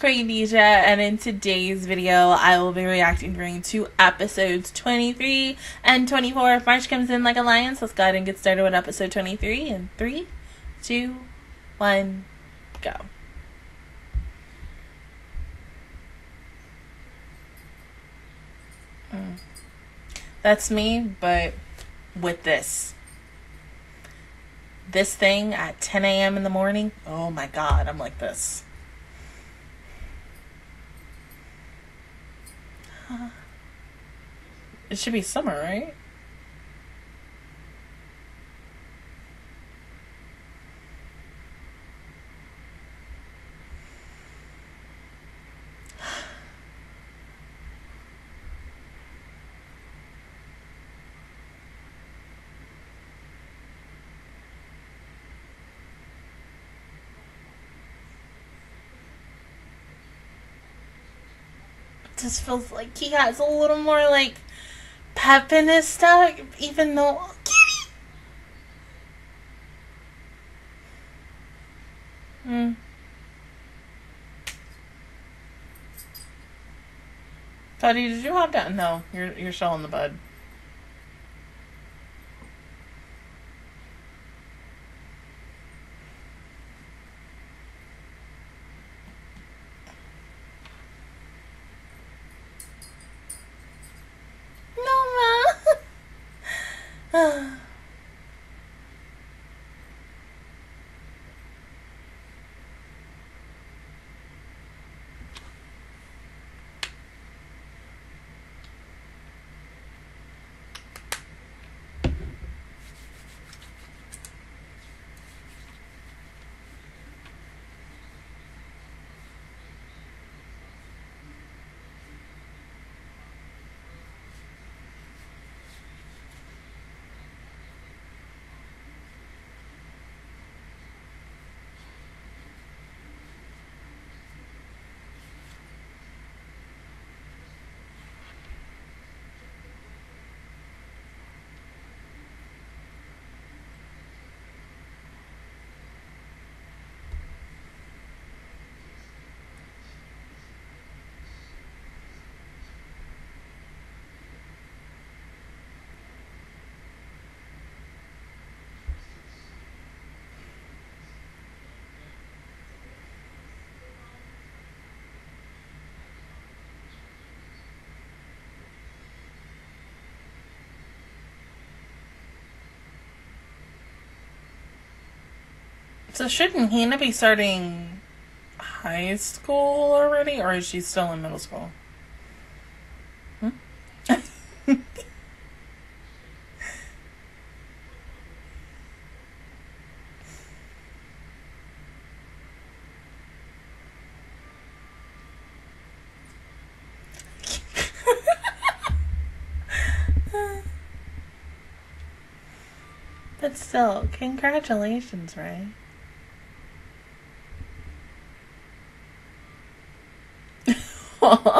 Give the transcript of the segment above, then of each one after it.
Dija, and in today's video, I will be reacting to episodes 23 and 24. If March comes in like a lion, so let's go ahead and get started with episode 23 in 3, 2, 1, go. Mm. That's me, but with this. This thing at 10 a.m. in the morning, oh my god, I'm like this. It should be summer, right? Just feels like he has a little more like pep in his step, even though Kitty. Hmm. Buddy, did you have that? No, you're you're still in the bud. Ah. So shouldn't Hannah be starting high school already, or is she still in middle school? Hmm? but still, congratulations, right? Uh. Oh,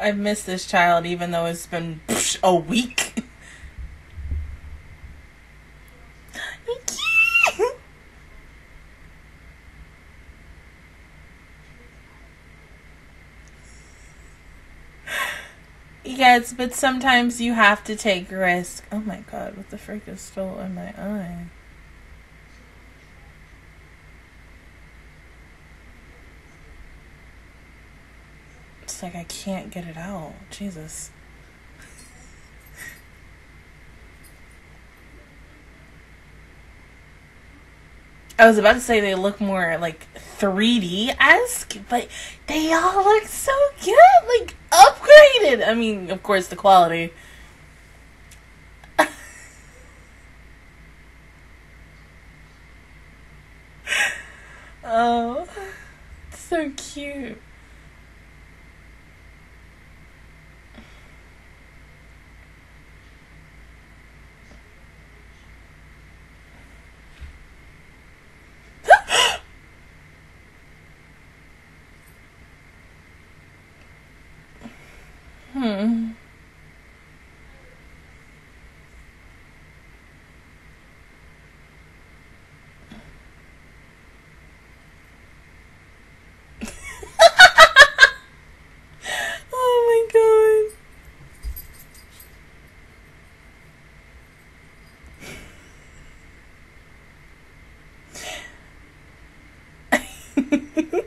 I miss this child, even though it's been psh, a week. yes, but sometimes you have to take risk. Oh my god, what the frick is still in my eye? Can't get it out. Jesus. I was about to say they look more like 3D esque, but they all look so good, like upgraded. I mean, of course, the quality. oh, so cute. Hmm. oh my god.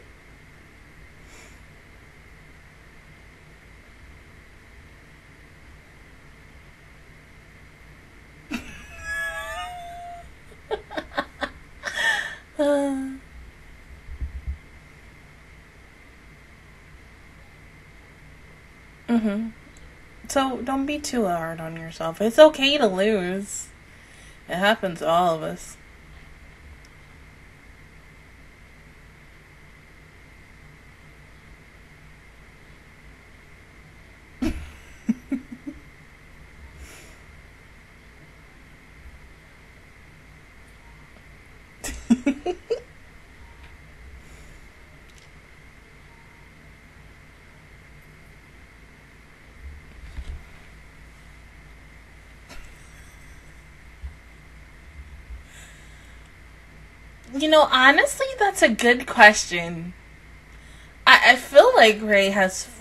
Uh. Mhm. So don't be too hard on yourself. It's okay to lose. It happens to all of us. You know, honestly, that's a good question. I, I feel like Rei has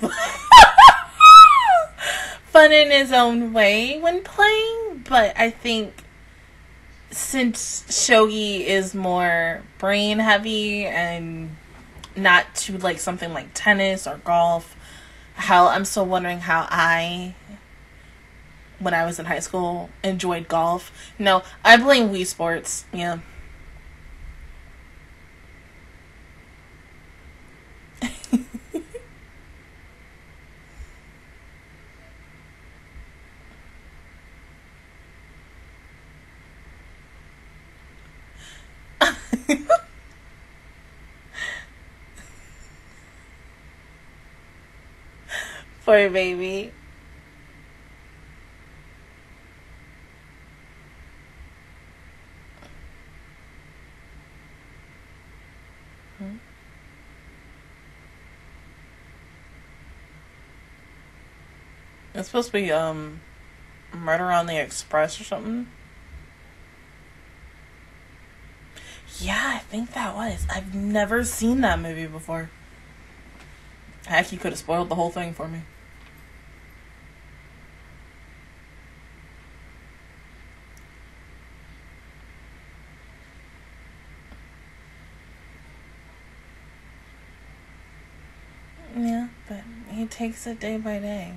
fun, in his own way when playing, but I think since shogi is more brain heavy and not to like something like tennis or golf, how I'm still wondering how I when I was in high school enjoyed golf. No, I blame Wii Sports. Yeah. Poor baby. Hmm. It's supposed to be um Murder on the Express or something. Yeah, I think that was. I've never seen that movie before. Heck, you could have spoiled the whole thing for me. Yeah, but he takes it day by day.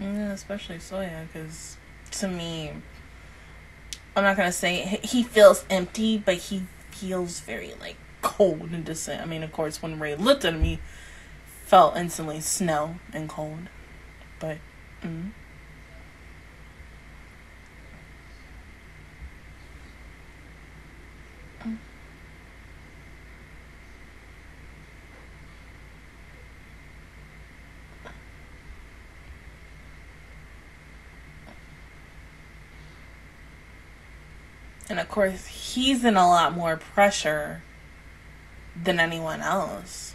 Yeah, especially Soya, because to me, I'm not gonna say he feels empty, but he feels very like cold and distant. I mean, of course, when Rei looked at me, felt instantly snow and cold, but. Mm. Course, he's in a lot more pressure than anyone else.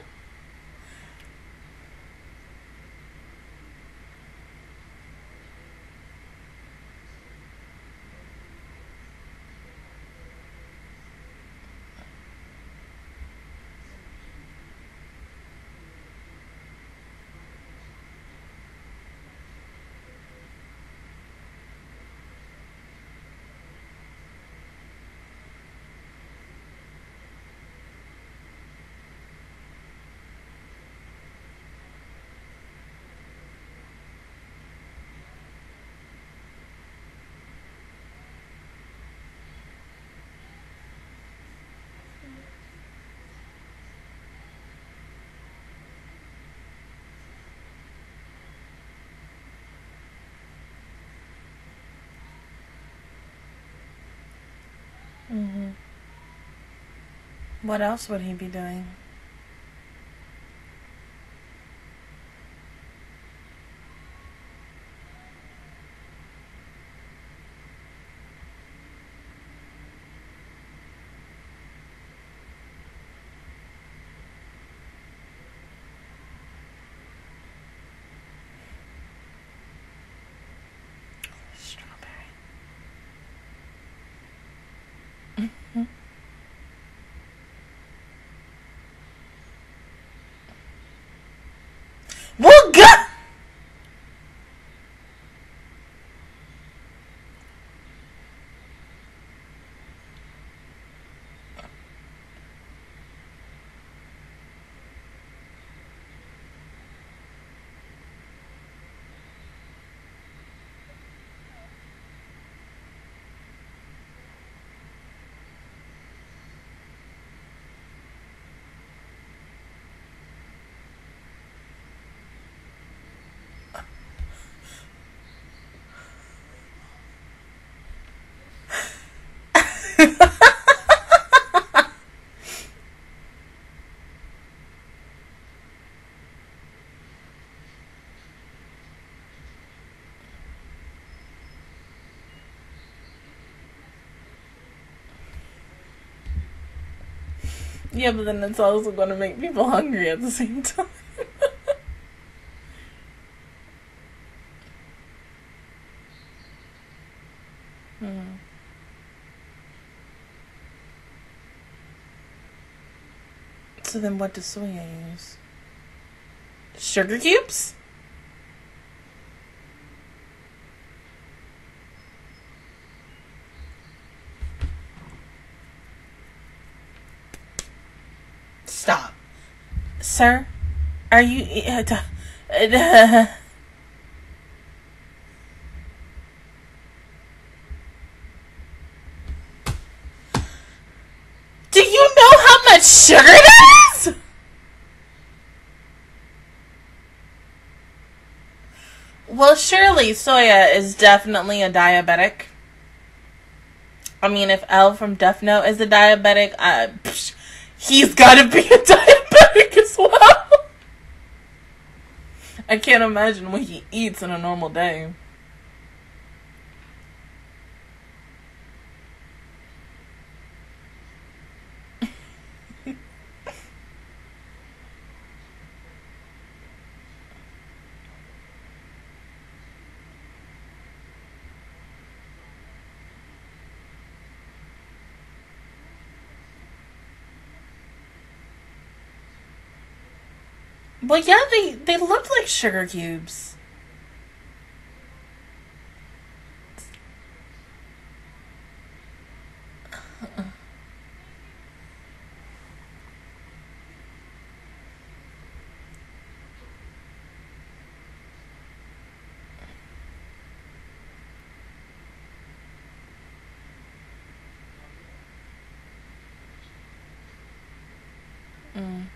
hmm What else would he be doing? Strawberry. Well, God. Yeah, but then it's also going to make people hungry at the same time. Hmm. So then what does Soya use? Sugar cubes? Sir, are you. Uh, do you know how much sugar that is? Well, surely Soya is definitely a diabetic. I mean, if L from Death Note is a diabetic, uh, psh, he's gotta be a diabetic as well. I can't imagine what he eats in a normal day. Well, yeah, they they look like sugar cubes. Mm.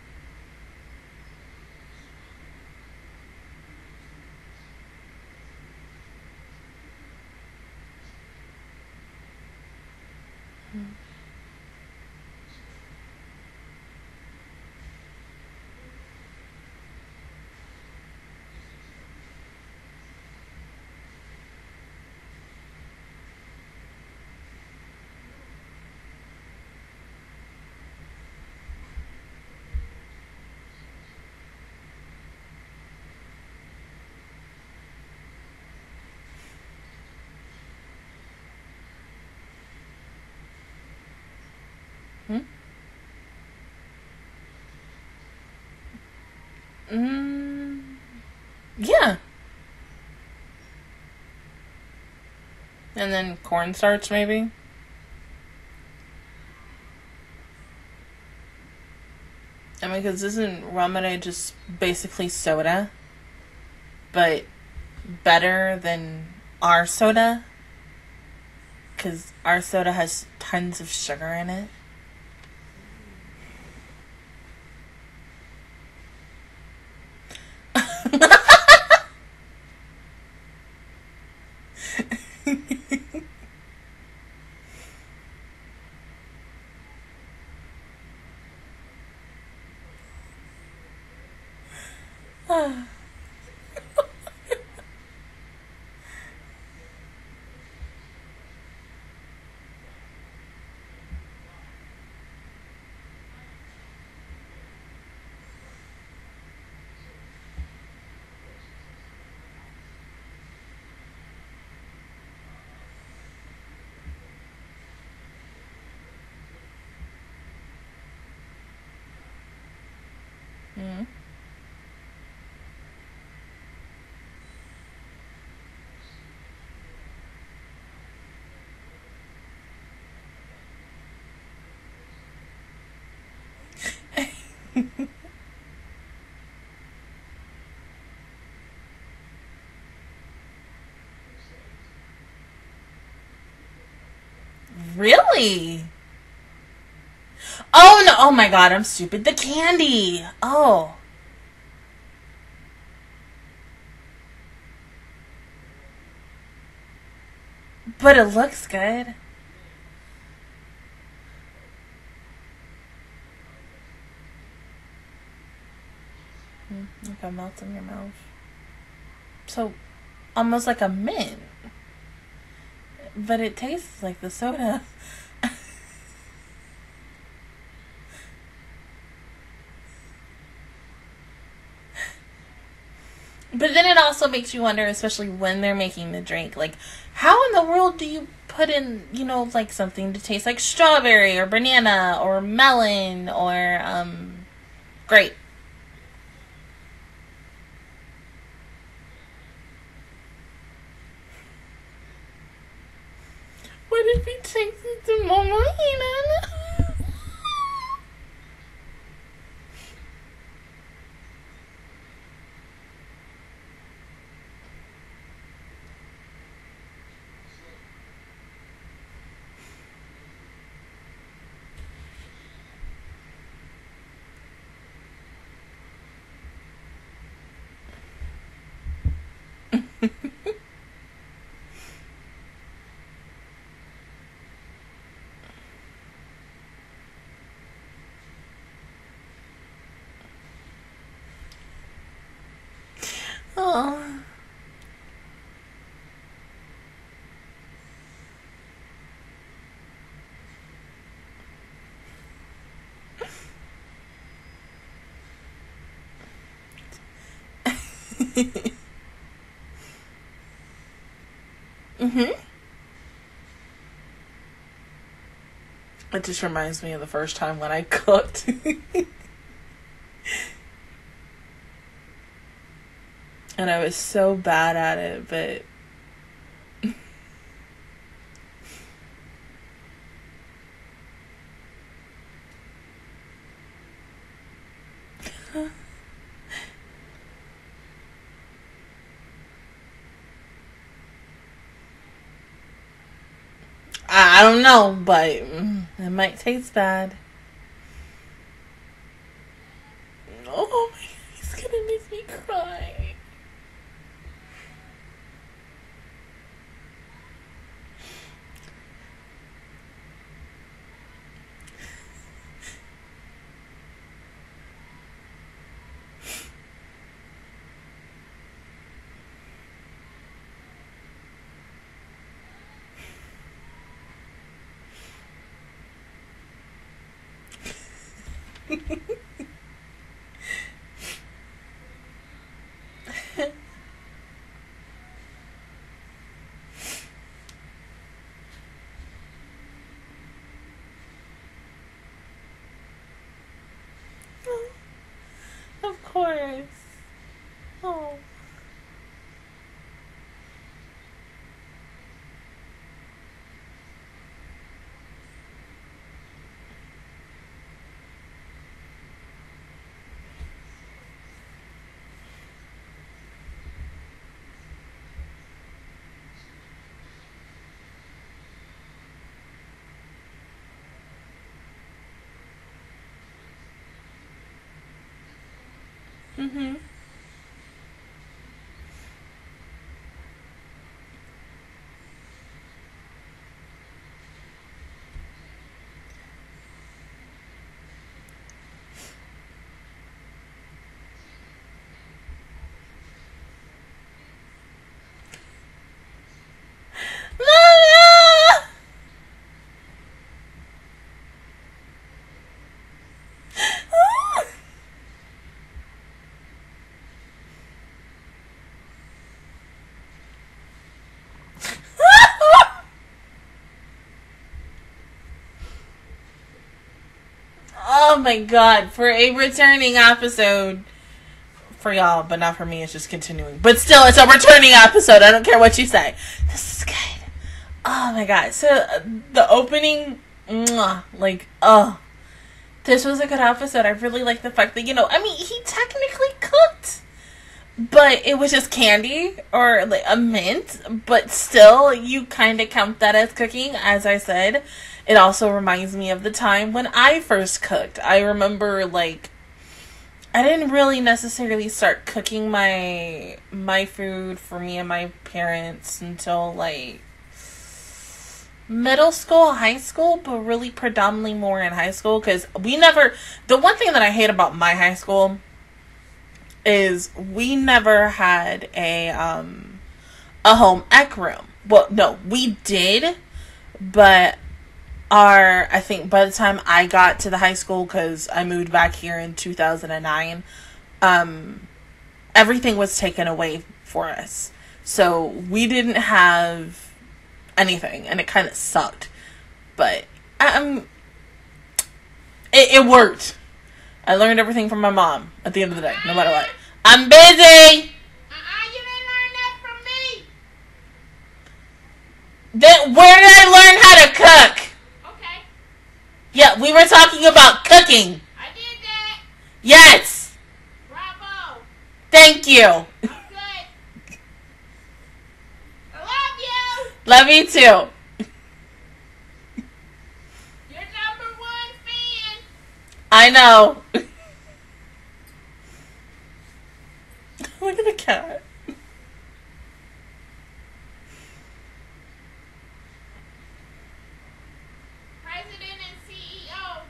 Hmm? Mm, yeah. And then cornstarch, maybe? I mean, because isn't lemonade just basically soda? But better than our soda? Because our soda has tons of sugar in it. Mm. really? Oh no! Oh my god, I'm stupid. The candy. Oh. But it looks good. Melts in your mouth. So, almost like a mint. But it tastes like the soda. But then it also makes you wonder, especially when they're making the drink, like how in the world do you put in, you know, like something to taste like strawberry or banana or melon or um grape? What if he takes it to Mama Hina? Mhm. It just reminds me of the first time when I cooked. and I was so bad at it, but I don't know, but mm, it might taste bad. Oh my god, he's gonna make me cry. Of course. Oh. Mhm. Oh my god, for a returning episode for y'all, but not for me, it's just continuing. But still, it's a returning episode. I don't care what you say. This is good. Oh my god. So, uh, the opening, mwah, like, oh. This was a good episode. I really like the fact that, you know, I mean, but it was just candy or like a mint but still you kind of count that as cooking. As i said it also reminds me of the time when i first cooked. I remember like i didn't really necessarily start cooking my my food for me and my parents until like middle school high school but really predominantly more in high school because we never the one thing that i hate about my high school is we never had a um a home ec room. Well, no, we did, but our I think by the time I got to the high school cuz I moved back here in 2009, um everything was taken away for us. So, we didn't have anything and it kind of sucked. But um it, it worked. I learned everything from my mom at the end of the day, no matter what. I'm busy. Uh-uh, you didn't learn that from me. Then where did I learn how to cook? Okay, Yeah, we were talking about cooking. I did that. Yes. Bravo. Thank you. I'm good. I love you. Love you too. You're number one fan. I know. Look at the cat. President and CEO.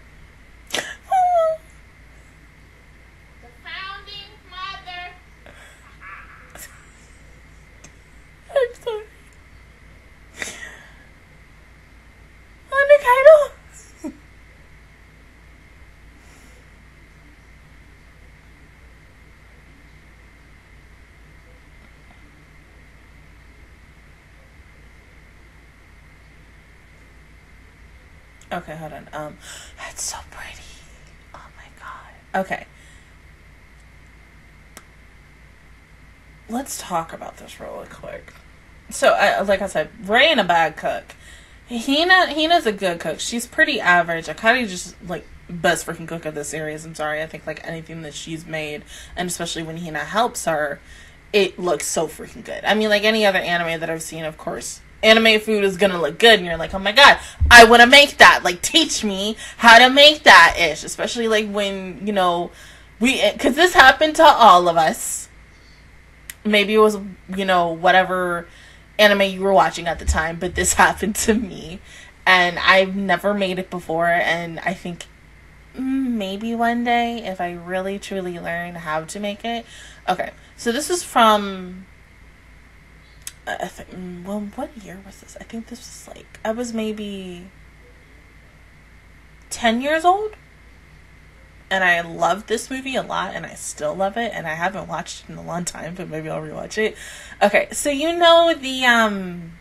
The founding mother. I'm sorry. Honokaito. Okay, hold on. Um, that's so pretty. Oh my god. Okay. Let's talk about this really quick. So, I, like I said, Rei ain't a bad cook. Hina, Hina's a good cook. She's pretty average. Akari just like best freaking cook of the series. I'm sorry. I think like anything that she's made, and especially when Hina helps her, it looks so freaking good. I mean, like any other anime that I've seen, of course, anime food is gonna look good, and you're like, oh my god, I want to make that. Like, teach me how to make that ish. Especially like when you know we eh, because this happened to all of us. Maybe it was you know whatever anime you were watching at the time, but this happened to me, and I've never made it before, and I think maybe one day if I really truly learn how to make it. Okay, so this is from. I think, well, what year was this? I think this was like I was maybe ten years old and I loved this movie a lot, and I still love it, and I haven't watched it in a long time, but maybe I'll rewatch it. Okay, so you know the um,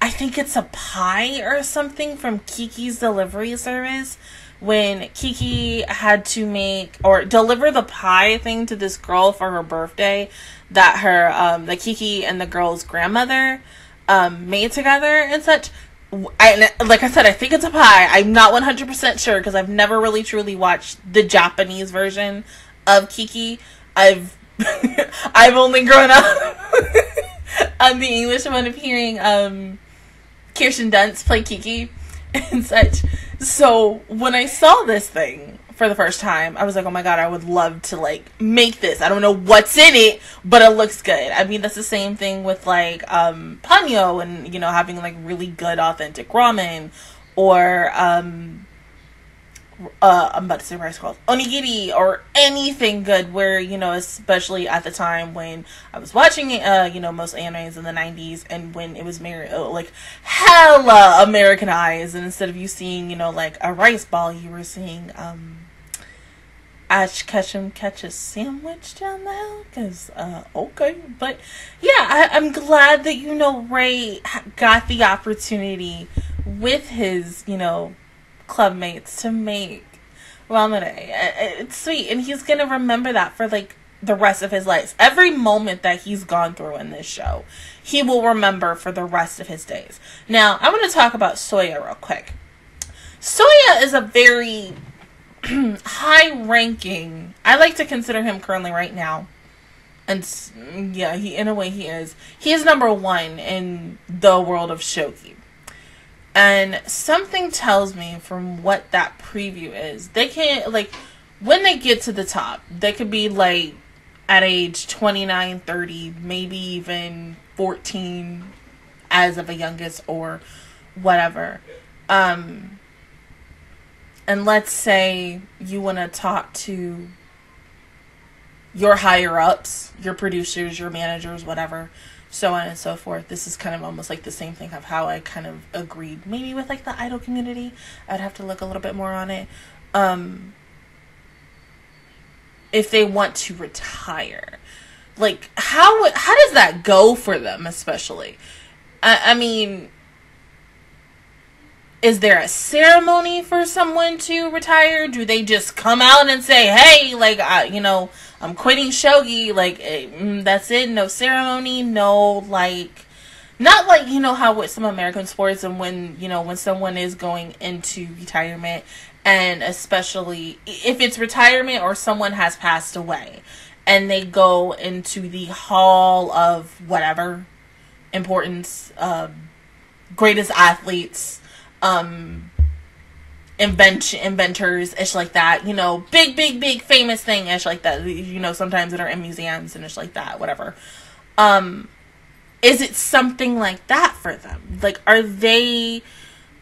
I think it's a pie or something from Kiki's Delivery Service when Kiki had to make or deliver the pie thing to this girl for her birthday that her um the Kiki and the girl's grandmother um made together and such. I, like I said, I think it's a pie. I'm not 100% sure because I've never really truly watched the Japanese version of Kiki. I've I've only grown up on the English one of hearing um, Kirsten Dunst play Kiki and such. So when I saw this thing, for the first time, I was like, oh my god, I would love to like make this. I don't know what's in it, but it looks good. I mean, that's the same thing with like um Ponyo and you know having like really good authentic ramen or um uh I'm about to say it's called onigiri or anything good where you know especially at the time when I was watching uh you know most animes in the 90s and when it was mar- uh, like hella Americanized and instead of you seeing you know like a rice ball you were seeing um Ash Ketchum catch a sandwich down the hill? Because, uh, okay. But, yeah, I, I'm glad that, you know, Rei got the opportunity with his, you know, club mates to make Ramune. It's sweet. And he's going to remember that for, like, the rest of his life. Every moment that he's gone through in this show, he will remember for the rest of his days. Now, I want to talk about Soya real quick. Soya is a very high ranking. I like to consider him currently right now. And yeah, he in a way he is. He is number 1 in the world of shogi. And something tells me from what that preview is, they can't like when they get to the top, they could be like at age 29, 30, maybe even 14 as of a youngest or whatever. Um and let's say you want to talk to your higher ups, your producers, your managers, whatever, so on and so forth. This is kind of almost like the same thing of how I kind of agreed maybe with like the idol community. I'd have to look a little bit more on it. Um if they want to retire. Like how how does that go for them especially? I, I mean is there a ceremony for someone to retire? Do they just come out and say, "Hey, like, I, you know, I'm quitting shogi." Like, eh, mm, that's it. No ceremony. No, like, not like you know how with some American sports and when you know when someone is going into retirement, and especially if it's retirement or someone has passed away, and they go into the hall of whatever importance, um, greatest athletes um inventors ish like that you know big big big famous thing ish like that you know sometimes that are in museums and ish like that whatever. Um is it something like that for them? Like are they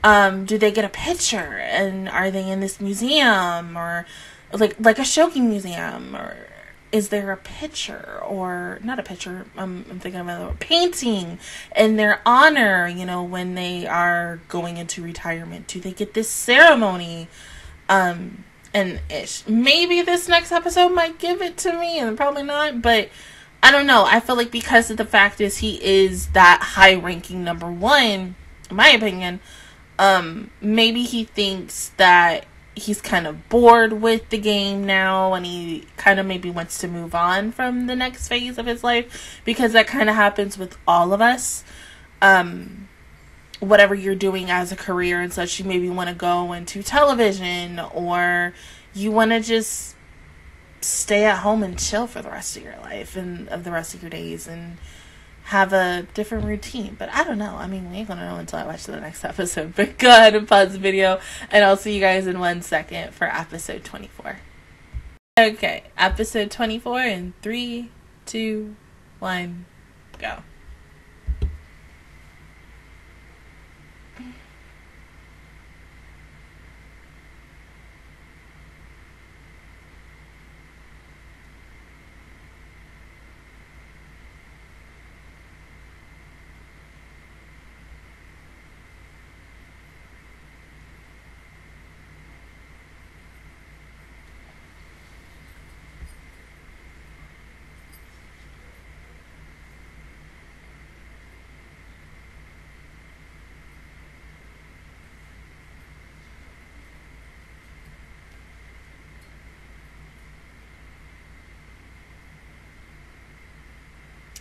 um do they get a picture? And are they in this museum or like like a shogi museum or is there a picture or not a picture um, i'm thinking of a painting in their honor you know when they are going into retirement? Do they get this ceremony? Um and ish. Maybe this next episode might give it to me and probably not but i don't know. I feel like because of the fact is he is that high ranking number one in my opinion um maybe he thinks that he's kind of bored with the game now and he kind of maybe wants to move on from the next phase of his life because that kind of happens with all of us. Um whatever you're doing as a career and such you maybe want to go into television or you want to just stay at home and chill for the rest of your life and of the rest of your days and have a different routine. But I don't know. I mean, we ain't gonna know until I watch the next episode. But go ahead and pause the video, and I'll see you guys in one second for episode 24. Okay, episode 24 in three, two, one, go.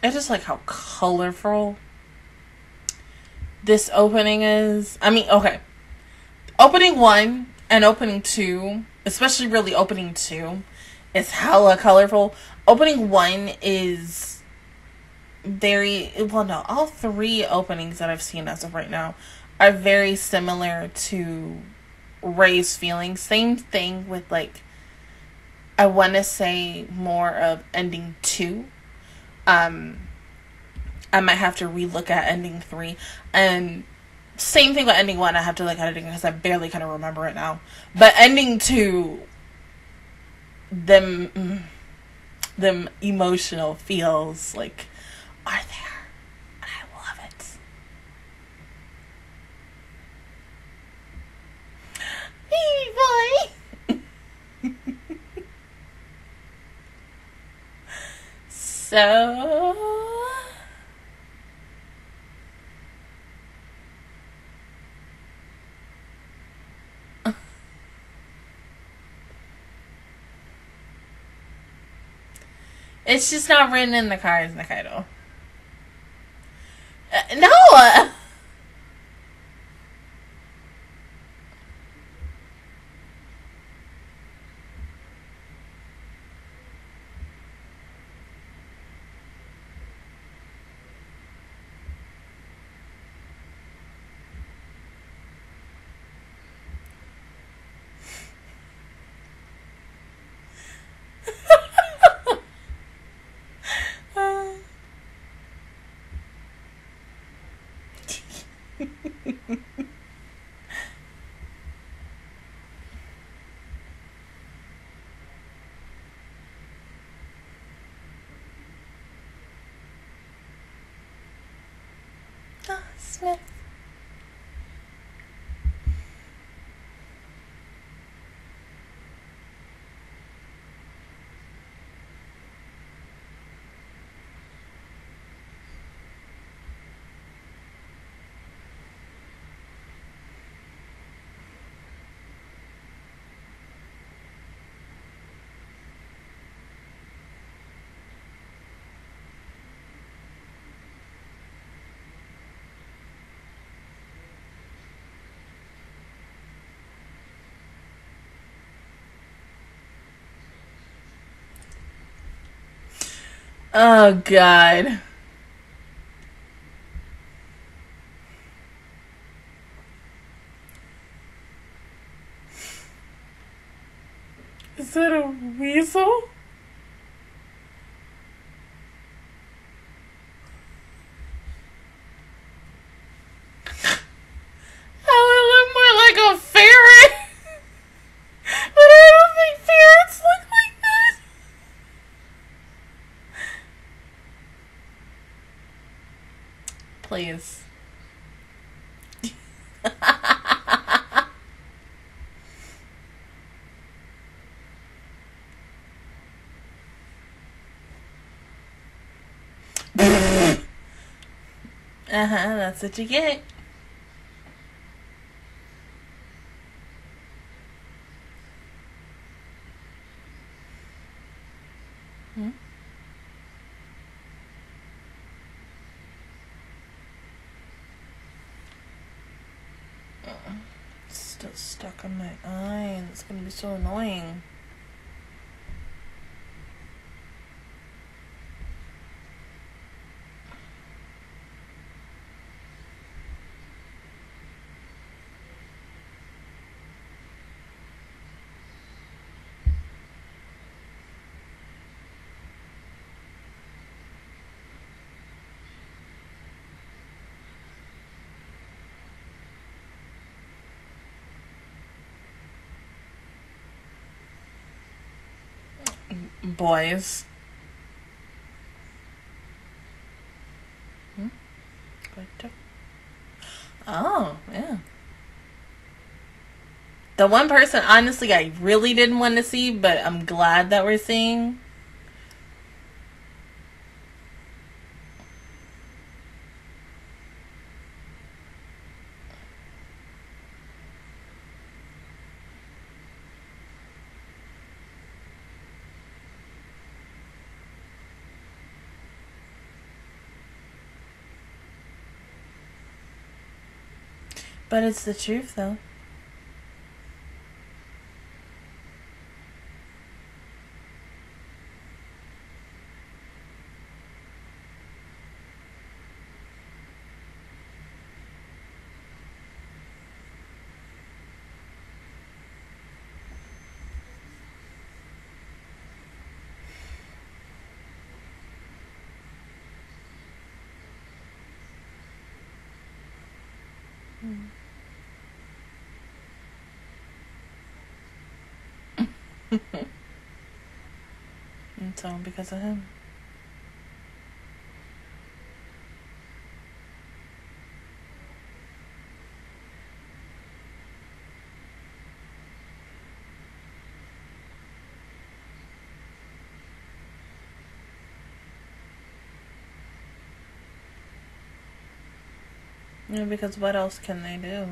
I just like how colorful this opening is. I mean, okay. Opening one and opening two, especially really opening two, is hella colorful. Opening one is very well no, all three openings that I've seen as of right now are very similar to Rei's feelings. Same thing with like I wanna say more of ending two um I might have to relook at ending three. And same thing with ending one, I have to look at it because I barely kind of remember it now. But ending two, them, them emotional feels like are there. And I love it. Baby boy! So It's just not written in the cards, Nikaido. Uh, no! Smith. Oh god. Is that a weasel? That would look more like a ferret. but I don't think ferrets look like that. Please. uh huh, that's what you get. Hmm? It's still stuck on my eye. It's gonna be so annoying. Boys. Hmm? Oh, yeah. The one person, honestly, I really didn't want to see, but I'm glad that we're seeing. But it's the truth, though. And so, because of him. Yeah, because what else can they do?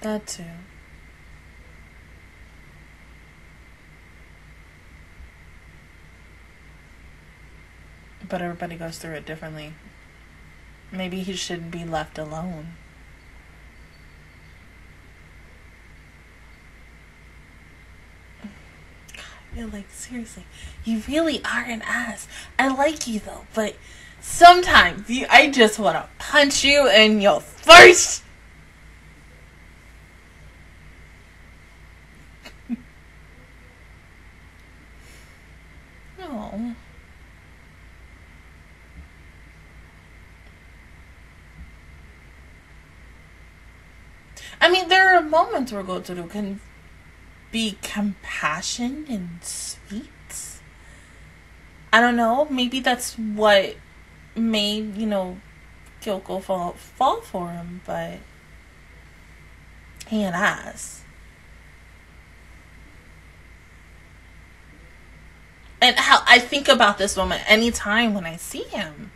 That too. But everybody goes through it differently. Maybe he should be left alone. Yeah, like seriously, you really are an ass. I like you though, but sometimes you, I just want to punch you in your face. Oh. I moments where Gotoro can be compassion and sweet. I don't know. Maybe that's what made, you know, Kyoko fall, fall for him, but he and ass. And how I think about this moment anytime when I see him.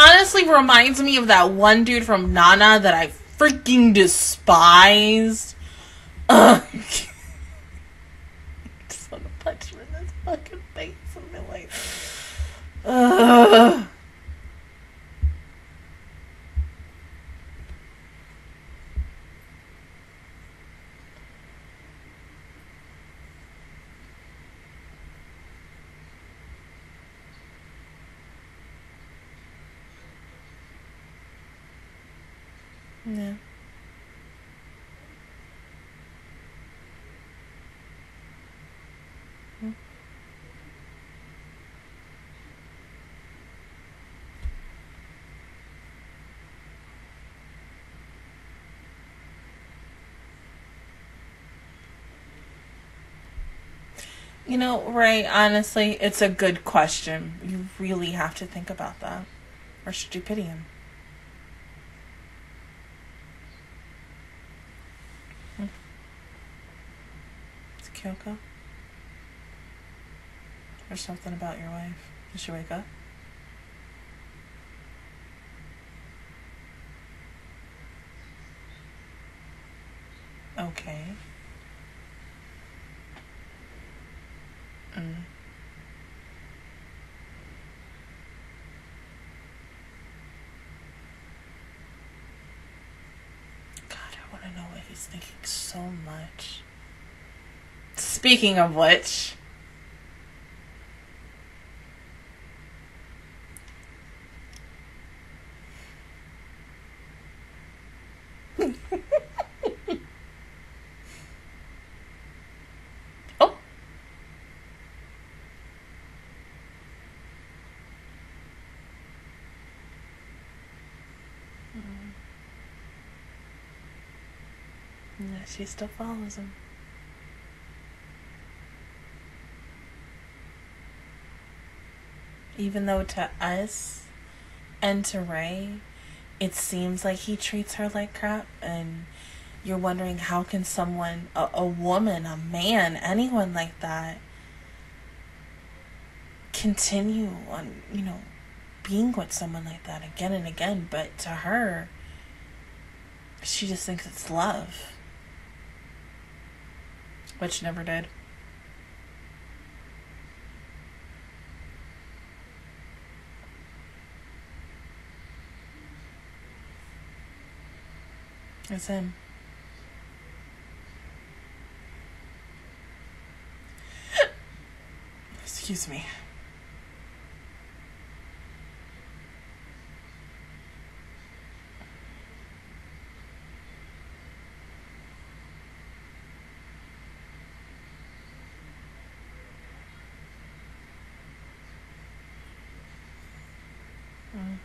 Honestly reminds me of that one dude from Nana that I freaking despised. Ugh. just want to punch him in his fucking face and be like, ugh. Yeah. Hmm. You know, right, honestly, it's a good question. You really have to think about that. Or should you pity him? It's Kyoko. There's something about your wife. Did she wake up? Okay. God, I want to know what he's thinking so much. Speaking of which. oh. Yeah, she still follows him. Even though to us and to Rei, it seems like he treats her like crap, and you're wondering how can someone, a, a woman, a man, anyone like that, continue on, you know, being with someone like that again and again. But to her, she just thinks it's love, which never did. It's him. Excuse me. Mm.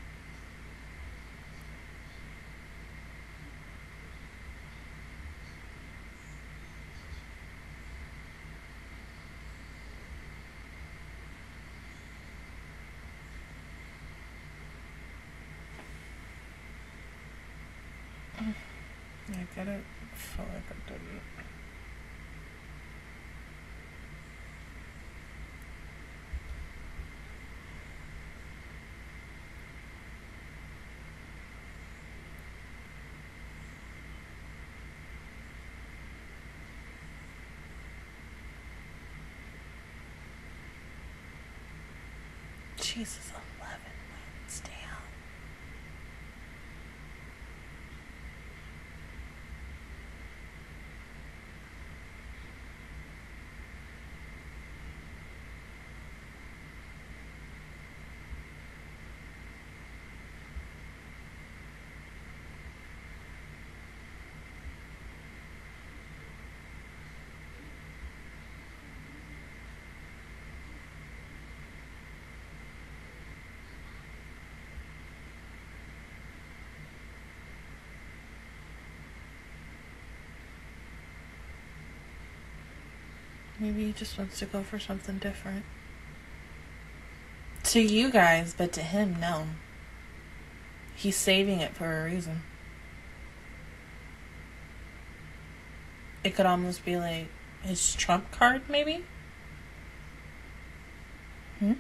I get it. like I didn't. Jesus, Maybe he just wants to go for something different. To you guys, but to him, no. He's saving it for a reason. It could almost be like his trump card, maybe? Hmm?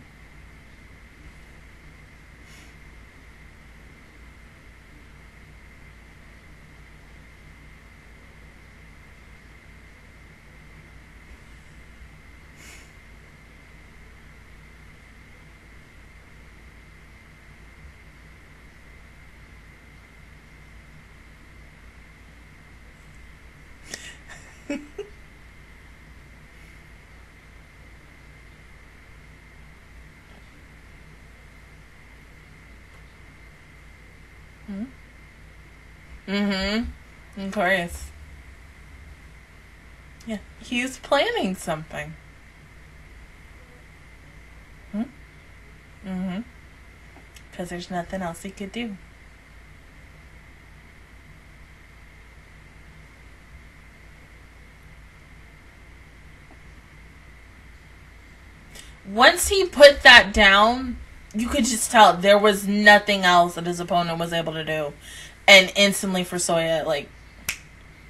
Mm-hmm. Of course. Yeah, he's planning something. Hmm? Mm-hmm. Because there's nothing else he could do. Once he put that down, you could just tell there was nothing else that his opponent was able to do. And instantly for Soya, like,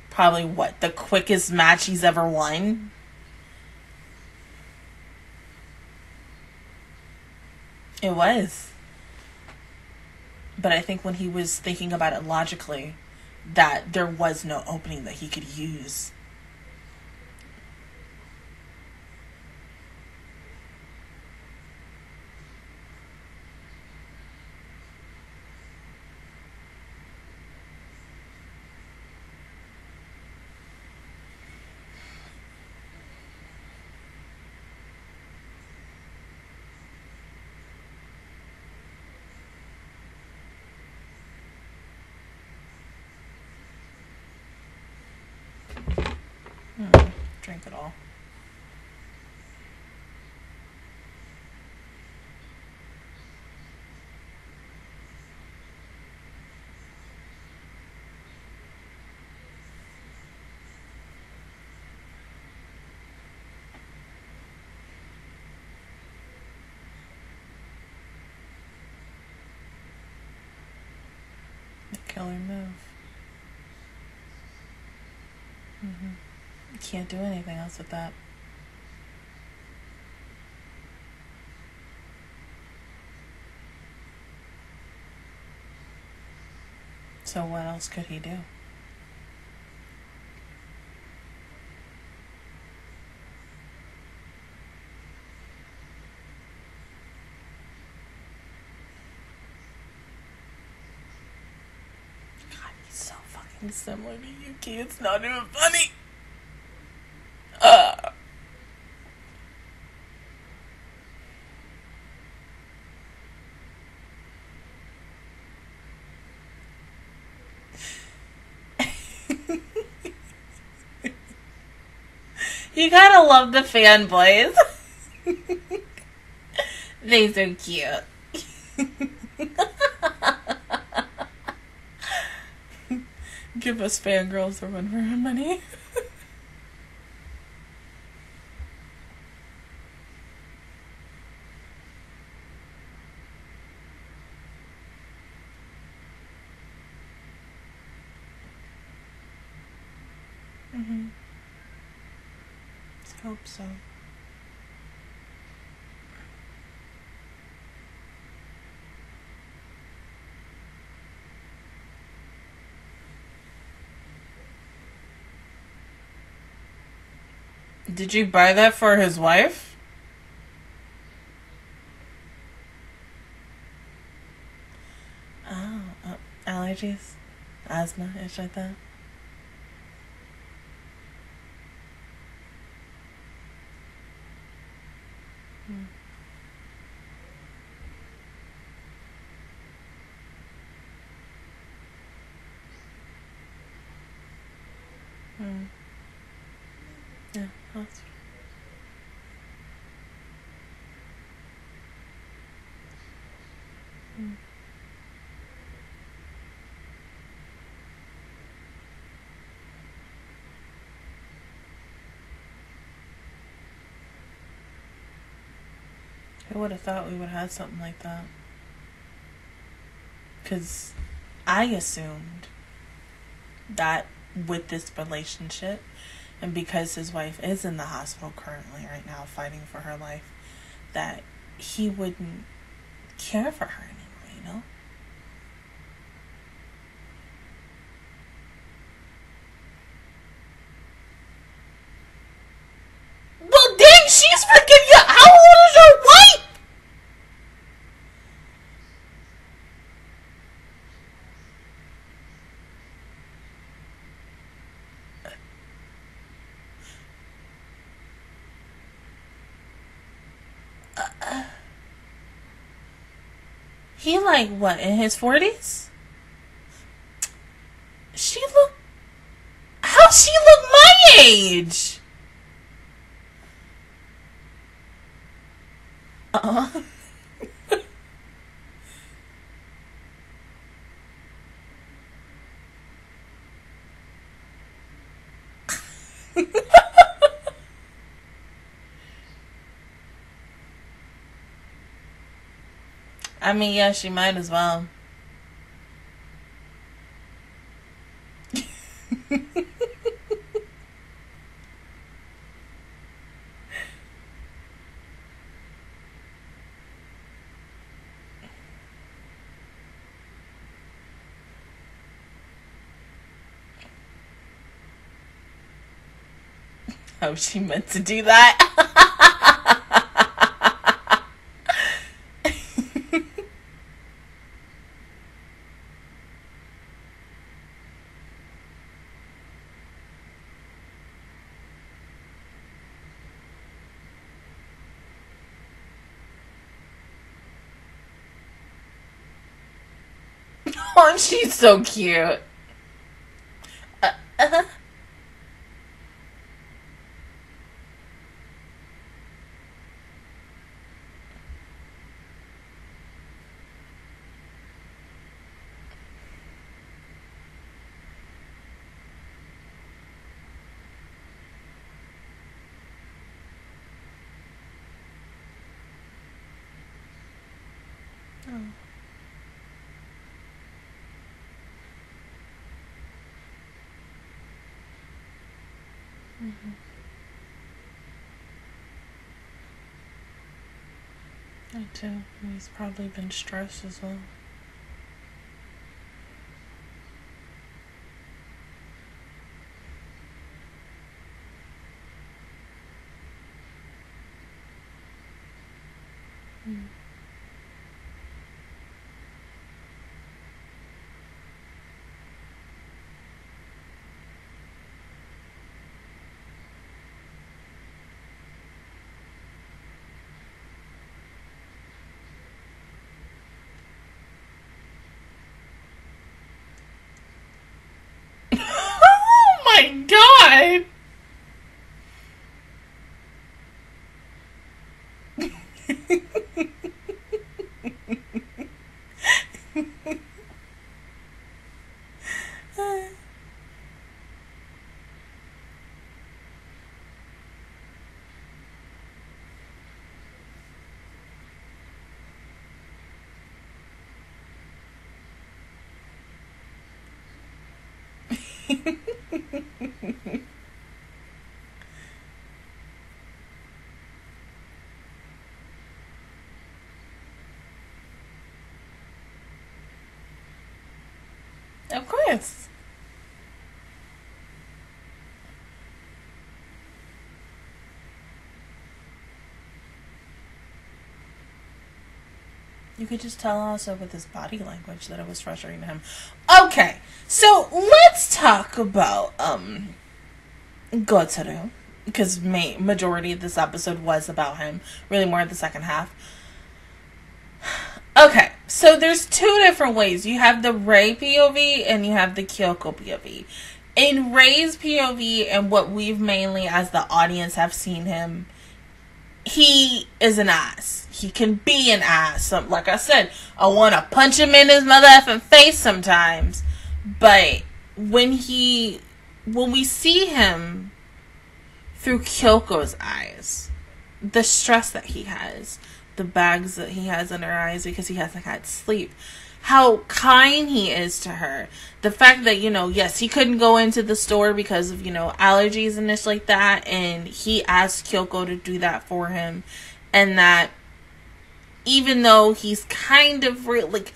probably what, the quickest match he's ever won? It was. But I think when he was thinking about it logically, that there was no opening that he could use. Hmm, drink it all. Killer move. hmm Can't do anything else with that. So what else could he do? God, he's so fucking similar to Yuki. It's not even funny. Uh. You gotta love the fanboys. they so cute. Give us fangirls a run for our money. hmm Let's hope so. Did you buy that for his wife? Oh, uh, allergies, asthma, ish like that. Hmm. Hmm. Yeah, that's Hmm. I would have thought we would have something like that. Because I assumed that with this relationship, and because his wife is in the hospital currently right now fighting for her life, that he wouldn't care for her anymore, you know? Well, dang, she's freaking young. How old is your wife? He like what in his forties? She look. How she look my age? Uh. I mean, yeah, she might as well. How oh, she meant to do that? she's so cute. Uh, uh, I too. He's probably been stressed as well. Mm. oh my god! Of course. You could just tell also with his body language that it was frustrating to him. Okay, so let's talk about um Gotaro because ma- majority of this episode was about him. Really, more the second half. So there's two different ways. You have the Rei POV and you have the Kyoko POV. In Rei's POV and what we've mainly as the audience have seen him, he is an ass. He can be an ass. Some, like I said, I want to punch him in his mother effing face sometimes. But when he, when we see him through Kyoko's eyes, the stress that he has, the bags that he has under her eyes because he hasn't had sleep. How kind he is to her. The fact that, you know, yes, he couldn't go into the store because of, you know, allergies and this like that. And he asked Kyoko to do that for him. And that even though he's kind of re- like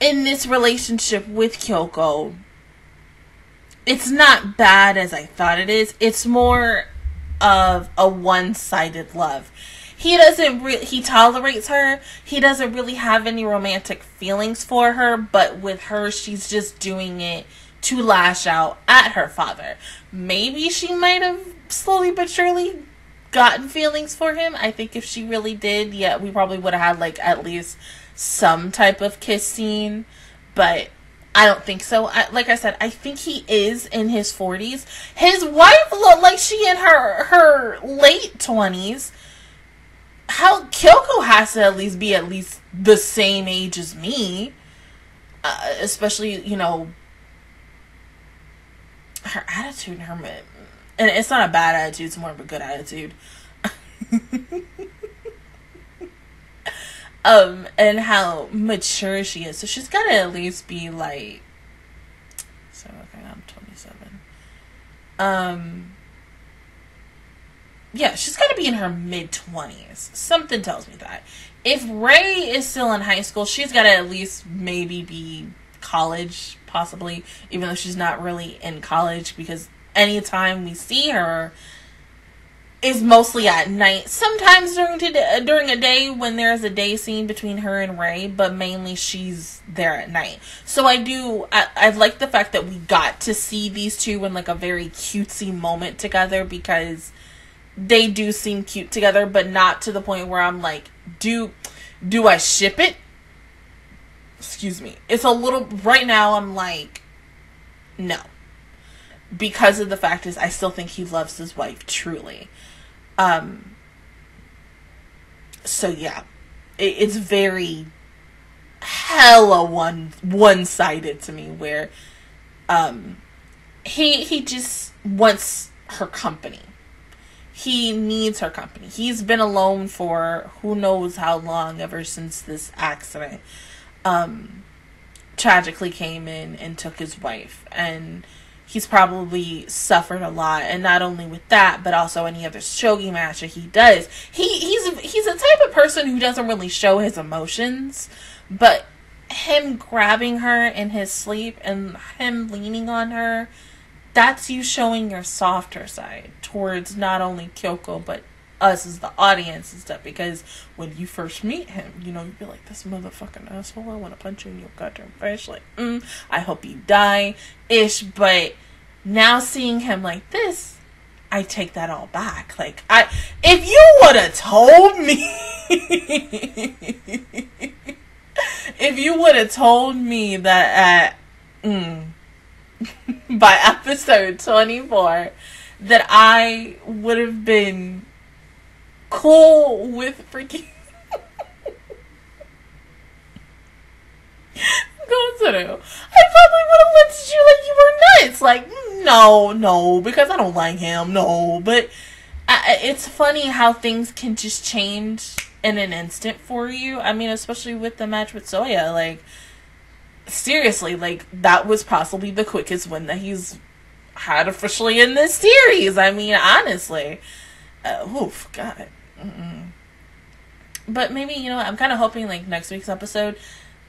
in this relationship with Kyoko, it's not bad as I thought it is. It's more of a one sided love he doesn't really he tolerates her he doesn't really have any romantic feelings for her but with her she's just doing it to lash out at her father maybe she might have slowly but surely gotten feelings for him i think if she really did yeah we probably would have had like at least some type of kiss scene but I don't think so. I, like I said, I think he is in his 40s. His wife looked like she in her her late 20s how Kyoko has to at least be at least the same age as me. Uh, especially, you know, her attitude and her and it's not a bad attitude, it's more of a good attitude. um and how mature she is. So she's got to at least be like so okay, I'm 27. Um yeah, she's got to be in her mid 20s. Something tells me that. If Rei is still in high school, she's got to at least maybe be college, possibly, even though she's not really in college because anytime we see her is mostly at night. Sometimes during during a day when there's a day scene between her and Rei, but mainly she's there at night. So I do I, I like the fact that we got to see these two in like a very cutesy moment together because they do seem cute together, but not to the point where I'm like, do do I ship it? Excuse me. It's a little right now I'm like no. Because of the fact is I still think he loves his wife truly. Um so yeah. It, it's very hella one one sided to me where um he he just wants her company he needs her company. He's been alone for who knows how long ever since this accident um tragically came in and took his wife and he's probably suffered a lot and not only with that but also any other shogi match that he does. He he's he's a type of person who doesn't really show his emotions, but him grabbing her in his sleep and him leaning on her that's you showing your softer side towards not only Kyoko but us as the audience and stuff. Because when you first meet him, you know, you'd be like, "This motherfucking asshole! I want to punch you in your goddamn face!" Like, mm, I hope you die, ish. But now seeing him like this, I take that all back. Like, I if you would have told me. if you would have told me that at mm, by episode 24 that I would have been cool with freaking Gotsuru. I probably would have looked at you like you were nuts. Like, no, no, because I don't like him. No, but I, it's funny how things can just change in an instant for you. I mean, especially with the match with Soya. Like, seriously, like that was possibly the quickest win that he's had officially in this series. I mean, honestly, uh, oof, God. Mm-mm. But maybe you know, I'm kind of hoping like next week's episode,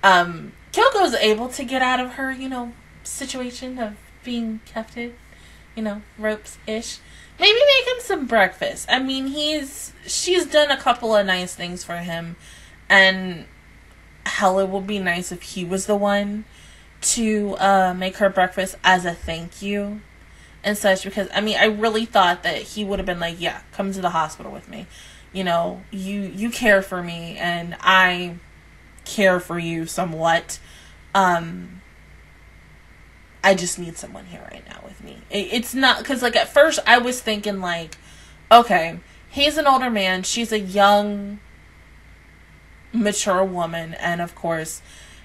um, Kyoko's able to get out of her, you know, situation of being hefted, you know, ropes ish. Maybe make him some breakfast. I mean, he's she's done a couple of nice things for him, and hell, it would be nice if he was the one to uh, make her breakfast as a thank you and such. Because I mean, I really thought that he would have been like, "Yeah, come to the hospital with me." You know, you you care for me, and I care for you somewhat. Um, I just need someone here right now with me. It, it's not because like at first I was thinking like, okay, he's an older man, she's a young mature woman and of course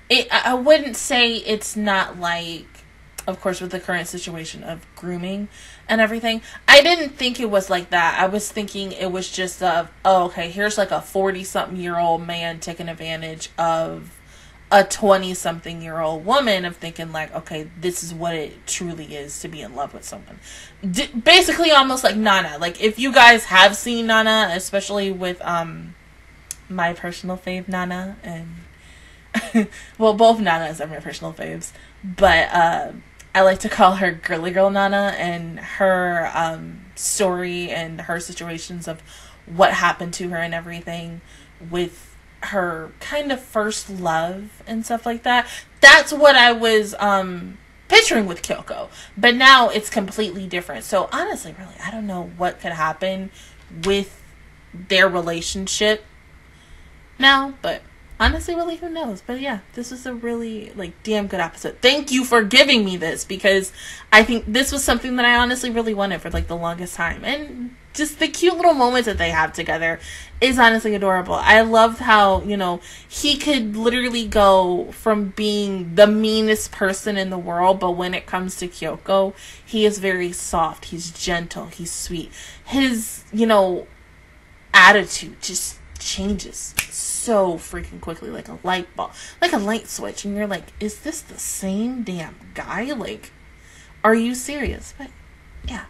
it I wouldn't say it's not like of course with the current situation of grooming and everything i didn't think it was like that. I was thinking it was just of oh, okay here's like a 40 something year old man taking advantage of a 20 something year old woman of thinking like okay this is what it truly is to be in love with someone. D- basically almost like nana. Like if you guys have seen nana especially with um my personal fave Nana and well both Nanas are my personal faves, but uh, I like to call her girly girl Nana and her um, story and her situations of what happened to her and everything with her kind of first love and stuff like that. That's what I was um picturing with Kyoko. But now it's completely different. So honestly, really, I don't know what could happen with their relationship now, but honestly, really, who knows? But yeah, this was a really like damn good episode. Thank you for giving me this because I think this was something that I honestly really wanted for like the longest time, and just the cute little moments that they have together is honestly adorable. I loved how you know he could literally go from being the meanest person in the world, but when it comes to Kyoko, he is very soft. He's gentle. He's sweet. His you know attitude just changes so freaking quickly, like a light bulb, like a light switch, and you're like, is this the same damn guy? Like, are you serious? But yeah.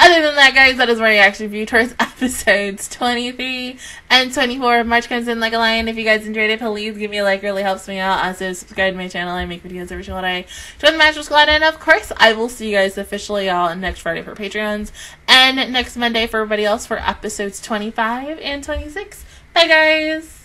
Other than that, guys, that is my reaction view towards episodes 23 and 24 of March Comes In Like a Lion. If you guys enjoyed it, please give me a like, really helps me out. Also, subscribe to my channel. I make videos every single day. Join the Magical Squad, and of course, I will see you guys officially all next Friday for Patreons and next Monday for everybody else for episodes 25 and 26. Bye, guys!